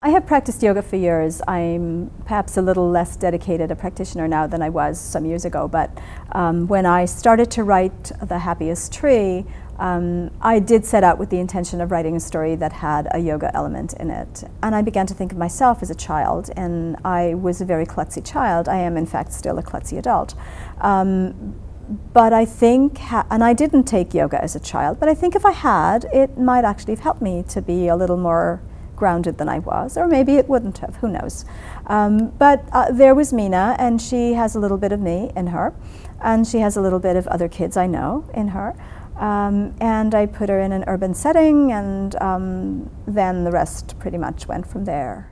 I have practiced yoga for years. I'm perhaps a little less dedicated a practitioner now than I was some years ago, but um, when I started to write The Happiest Tree, um, I did set out with the intention of writing a story that had a yoga element in it. And I began to think of myself as a child, and I was a very klutzy child. I am, in fact, still a klutzy adult. Um, but I think, and I didn't take yoga as a child, but I think if I had, it might actually have helped me to be a little more grounded than I was, or maybe it wouldn't have, who knows. Um, but uh, there was Meena, and she has a little bit of me in her, and she has a little bit of other kids I know in her. Um, and I put her in an urban setting, and um, then the rest pretty much went from there.